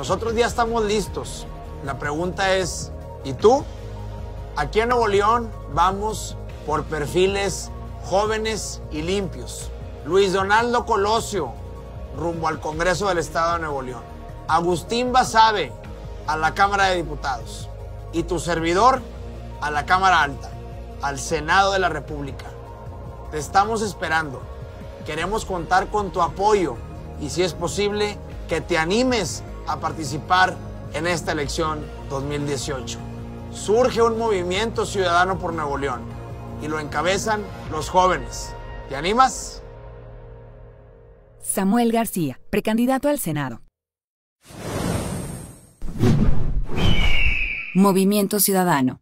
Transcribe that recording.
Nosotros ya estamos listos. La pregunta es, ¿y tú? Aquí en Nuevo León vamos por perfiles jóvenes y limpios. Luis Donaldo Colosio, rumbo al Congreso del Estado de Nuevo León. Agustín Basabe, a la Cámara de Diputados. Y tu servidor, a la Cámara Alta, al Senado de la República. Te estamos esperando. Queremos contar con tu apoyo y si es posible, que te animes a participar en esta elección 2018. Surge un movimiento ciudadano por Nuevo León y lo encabezan los jóvenes. ¿Te animas? Samuel García, precandidato al Senado. Movimiento Ciudadano.